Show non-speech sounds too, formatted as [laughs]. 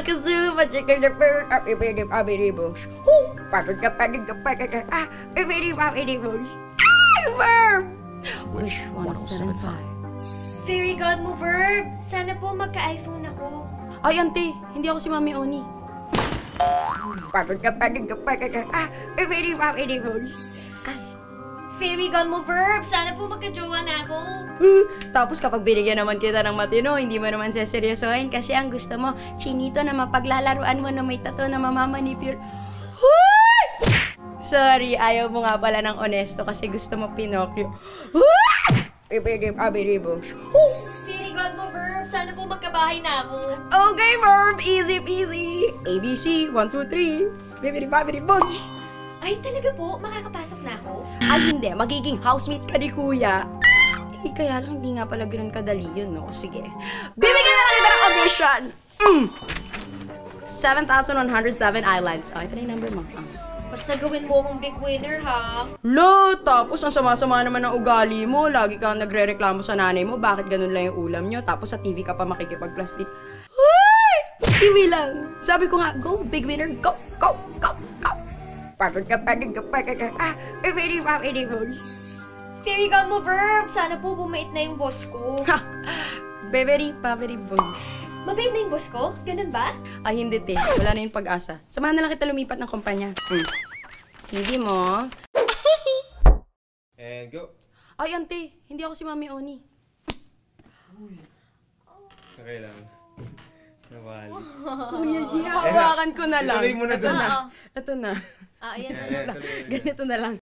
like a zoo, but you can never, ah, ibidi, abidi, bosh. Woo! Pagod ka, pagod ka, pagod ka, ah, ibidi, abidi, bosh. Ah, verb! Wish 1075. Fairy God mo, Verb! Sana po magka-iPhone ako. Ay, ante, hindi ako si Mami Oni. Pagod ka, pagod ka, pagod ka, ah, ibidi, abidi, bosh. Ay. Fairy God mo, Verb! Sana po magka-jowa na ako. Uh, Tapos kapag binigyan naman kita ng matino, hindi mo naman seseryosohin kasi ang gusto mo, chinito na mapaglalaruan mo na may tato na mamamanipure. Hoy! Sorry, ayaw mo nga pala ng honesto kasi gusto mo Pinocchio. Abiribos. Fairy God mo, Verb! Sana po magkabahay na ako. Okay, verb. Easy peasy. ABC, 1, 2, 3. Bibidi, babidi, bosh. Ay, talaga po? Makakapasok na ako? Ay, hindi. Magiging housemate ka ni kuya. Eh, kaya lang hindi nga pala ganun kadali yun, no? Sige. Bibigyan na lang kita ng audition! Mm. 7,107 islands. Oh, ito na yung number mo. Oh. Basta gawin mo akong big winner, ha? Lo, tapos ang sama-sama naman ng ugali mo. Lagi kang nagre-reklamo sa nanay mo, bakit ganun lang yung ulam nyo. Tapos sa TV ka pa makikipag-plastic. Hoy! TV lang. Sabi ko nga, go, big winner, go, go. Pagod ka, pagod ka, pagod ka. Ah, ibidi, babidi, bosh. Fairy God mo, Verb! Sana po bumait na yung boss ko. Ha! Beberi, babidi, bosh. Mabait na yung boss ko? Ganun ba? Ay, hindi, te. Wala na yung pag-asa. Samahan na lang kita lumipat ng kumpanya. Mm. CV mo. And [laughs] go. Ay, ante. Hindi ako si Mami Oni. Okay lang. Nawali. [laughs] Kuya G, hawakan ko na lang. Ituloy mo na Ito dun. na. Ito na. Ah, ayan. Mo dyan. Ganito na lang.